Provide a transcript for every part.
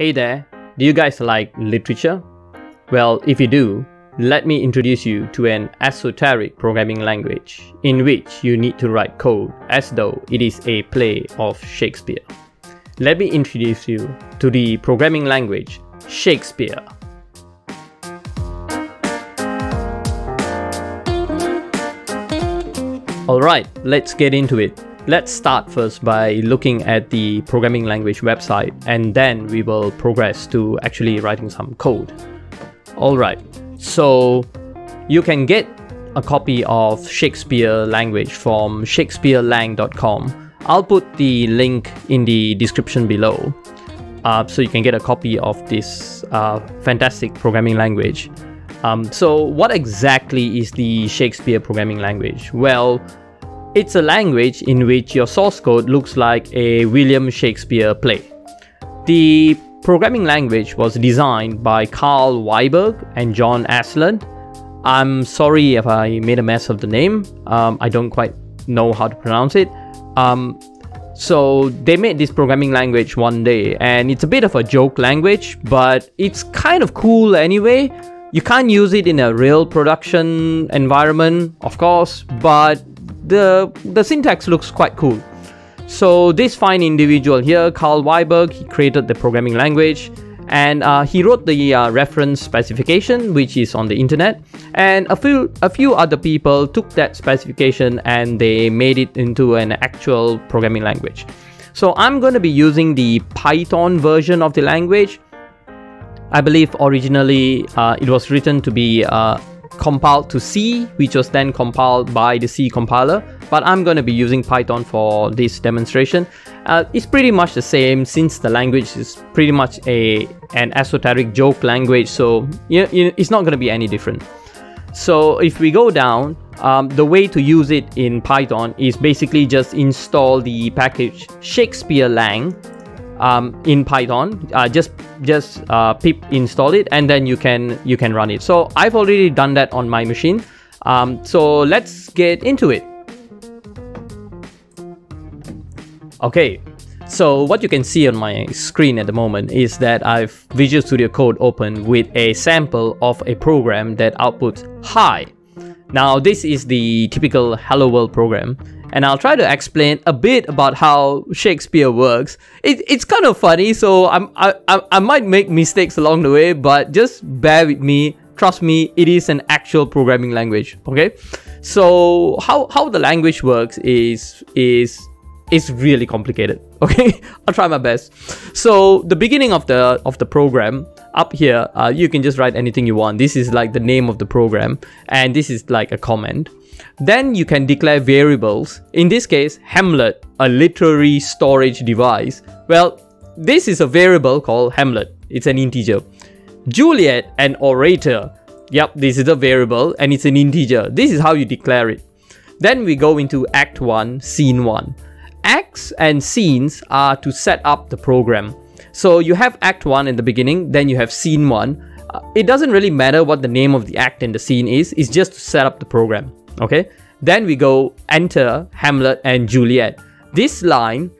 Hey there, do you guys like literature? Well, if you do, let me introduce you to an esoteric programming language in which you need to write code as though it is a play of Shakespeare. Let me introduce you to the programming language Shakespeare. Alright, let's get into it. Let's start first by looking at the programming language website and then we will progress to actually writing some code. Alright, so you can get a copy of Shakespeare language from shakespearelang.com. I'll put the link in the description below uh, so you can get a copy of this uh, fantastic programming language. Um, so what exactly is the Shakespeare programming language? Well, it's a language in which your source code looks like a William Shakespeare play. The programming language was designed by Carl Wiberg and John Aslan. I'm sorry if I made a mess of the name. Um, I don't quite know how to pronounce it. Um, so they made this programming language one day and it's a bit of a joke language, but it's kind of cool anyway. You can't use it in a real production environment, of course, but the, the syntax looks quite cool. So this fine individual here, Carl Wiberg, he created the programming language and uh, he wrote the uh, reference specification which is on the internet and a few a few other people took that specification and they made it into an actual programming language so i'm going to be using the python version of the language i believe originally uh, it was written to be uh, compiled to C, which was then compiled by the C compiler. But I'm going to be using Python for this demonstration. Uh, it's pretty much the same since the language is pretty much a an esoteric joke language, so you know, it's not going to be any different. So if we go down, um, the way to use it in Python is basically just install the package Shakespeare Lang um, in Python. Uh, just just uh, pip install it and then you can you can run it. So I've already done that on my machine. Um, so let's get into it. Okay, so what you can see on my screen at the moment is that I've Visual Studio Code open with a sample of a program that outputs hi. Now this is the typical hello world program and I'll try to explain a bit about how Shakespeare works. It, it's kind of funny, so I'm, I, I, I might make mistakes along the way, but just bear with me. Trust me, it is an actual programming language. Okay, so how how the language works is is is really complicated. Okay, I'll try my best. So the beginning of the of the program up here, uh, you can just write anything you want. This is like the name of the program, and this is like a comment. Then you can declare variables. In this case, Hamlet, a literary storage device. Well, this is a variable called Hamlet. It's an integer. Juliet, an orator. Yep, this is a variable and it's an integer. This is how you declare it. Then we go into Act 1, Scene 1. Acts and scenes are to set up the program. So you have Act 1 in the beginning, then you have Scene 1. Uh, it doesn't really matter what the name of the act and the scene is, it's just to set up the program okay? Then we go enter hamlet and juliet. This line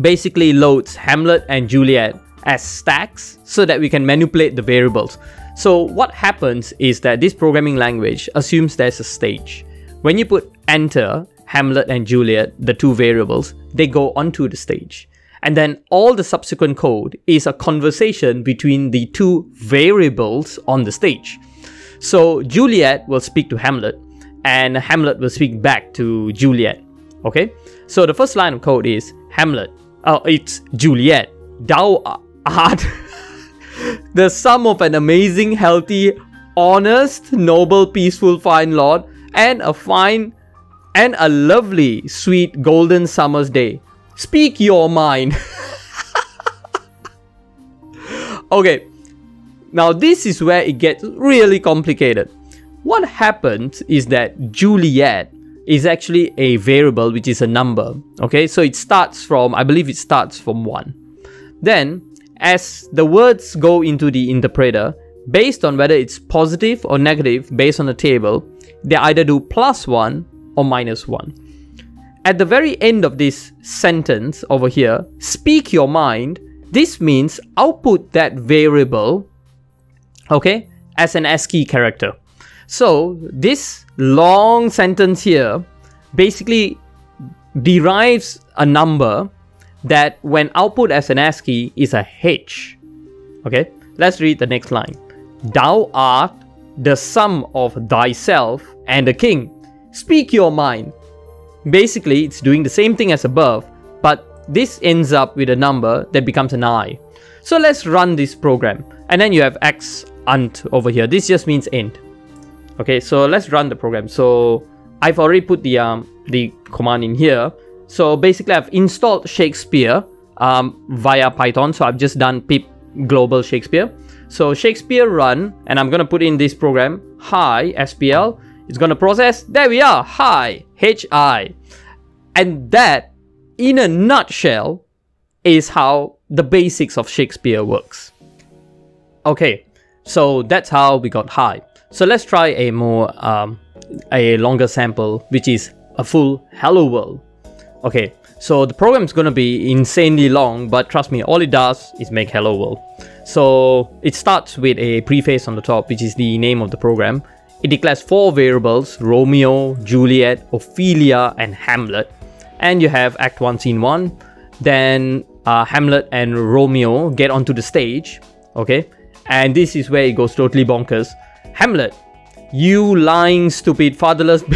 basically loads hamlet and juliet as stacks so that we can manipulate the variables. So what happens is that this programming language assumes there's a stage. When you put enter hamlet and juliet the two variables they go onto the stage and then all the subsequent code is a conversation between the two variables on the stage so juliet will speak to hamlet and Hamlet will speak back to Juliet. Okay, so the first line of code is Hamlet. Oh, it's Juliet. Thou art the sum of an amazing, healthy, honest, noble, peaceful, fine lord, and a fine and a lovely, sweet, golden summer's day. Speak your mind. okay, now this is where it gets really complicated. What happens is that Juliet is actually a variable which is a number. Okay, so it starts from, I believe it starts from 1. Then, as the words go into the interpreter, based on whether it's positive or negative based on the table, they either do plus 1 or minus 1. At the very end of this sentence over here, speak your mind, This means output that variable, okay, as an ASCII character. So this long sentence here basically derives a number that when output as an ASCII is a H. Okay, let's read the next line. Thou art the sum of thyself and the king. Speak your mind. Basically, it's doing the same thing as above, but this ends up with a number that becomes an I. So let's run this program. And then you have x unt over here. This just means end. Okay, so let's run the program. So I've already put the um, the command in here. So basically I've installed Shakespeare um, via Python. So I've just done pip global Shakespeare. So Shakespeare run, and I'm gonna put in this program, hi SPL. It's gonna process, there we are, hi, HI. And that, in a nutshell, is how the basics of Shakespeare works. Okay, so that's how we got hi. So let's try a more, um, a longer sample, which is a full hello world. Okay, so the program is gonna be insanely long, but trust me, all it does is make hello world. So it starts with a preface on the top, which is the name of the program. It declares four variables, Romeo, Juliet, Ophelia, and Hamlet. And you have Act 1, Scene 1. Then uh, Hamlet and Romeo get onto the stage, okay? And this is where it goes totally bonkers. Hamlet, you lying, stupid, fatherless...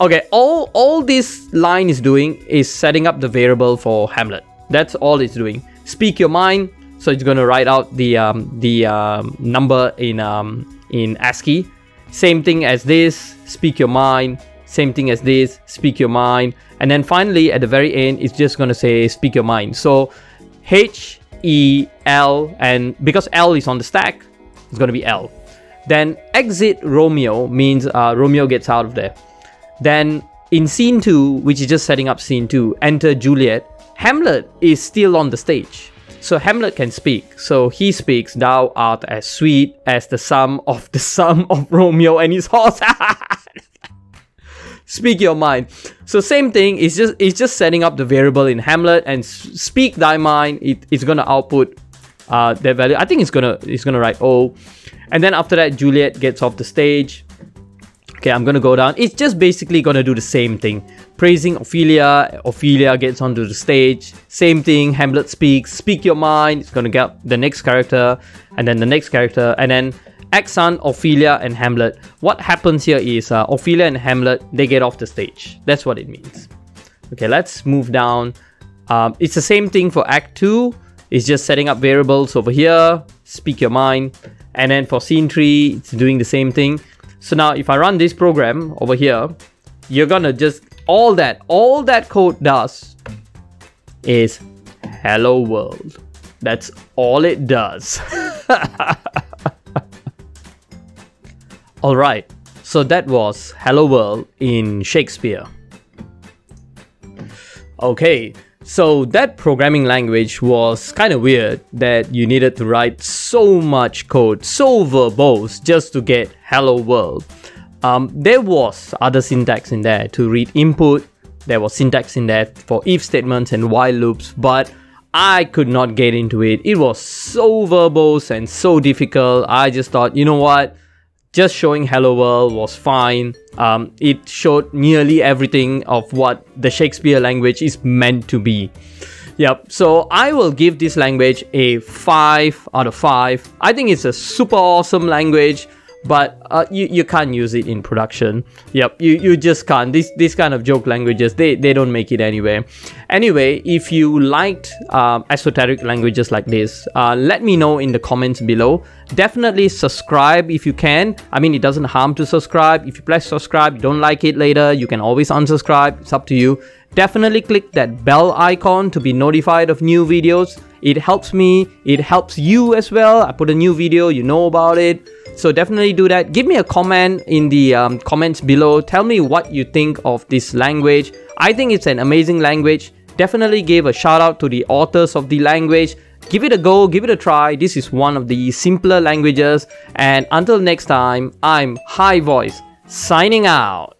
okay, all, all this line is doing is setting up the variable for Hamlet. That's all it's doing. Speak your mind. So it's gonna write out the um, the um, number in um, in ASCII. Same thing as this. Speak your mind. Same thing as this. Speak your mind. And then finally at the very end, it's just gonna say speak your mind. So H E L and because L is on the stack, it's gonna be L. Then exit Romeo means uh, Romeo gets out of there. Then in scene two, which is just setting up scene two, enter Juliet Hamlet is still on the stage. So Hamlet can speak. So he speaks, Thou art as sweet as the sum of the sum of Romeo and his horse. speak your mind. So same thing, it's just it's just setting up the variable in Hamlet and speak thy mind. It, it's gonna output uh, that value. I think it's gonna it's gonna write O. And then after that, Juliet gets off the stage. Okay, I'm gonna go down. It's just basically gonna do the same thing. Praising Ophelia, Ophelia gets onto the stage. Same thing, Hamlet speaks, speak your mind. It's gonna get the next character, and then the next character, and then Exeunt, Ophelia, and Hamlet. What happens here is uh, Ophelia and Hamlet, they get off the stage. That's what it means. Okay, let's move down. Um, it's the same thing for Act 2. It's just setting up variables over here, speak your mind. And then for Scene 3, it's doing the same thing. So now if I run this program over here, you're gonna just, all that, all that code does is hello world. That's all it does. Alright, so that was Hello World in Shakespeare. Okay, so that programming language was kind of weird that you needed to write so much code, so verbose just to get hello world. Um, there was other syntax in there to read input, there was syntax in there for if statements and while loops, but I could not get into it. It was so verbose and so difficult. I just thought, you know what? just showing hello world was fine um, it showed nearly everything of what the shakespeare language is meant to be yep so i will give this language a 5 out of 5 i think it's a super awesome language but uh, you, you can't use it in production. Yep you, you just can't. These these kind of joke languages they, they don't make it anyway anyway if you liked um, esoteric languages like this uh, let me know in the comments below. Definitely subscribe if you can. I mean it doesn't harm to subscribe. If you press subscribe you don't like it later you can always unsubscribe. It's up to you. Definitely click that bell icon to be notified of new videos. It helps me. It helps you as well. I put a new video you know about it so definitely do that. Give me a comment in the um, comments below. Tell me what you think of this language. I think it's an amazing language. Definitely give a shout out to the authors of the language. Give it a go, give it a try. This is one of the simpler languages. And until next time, I'm High Voice signing out.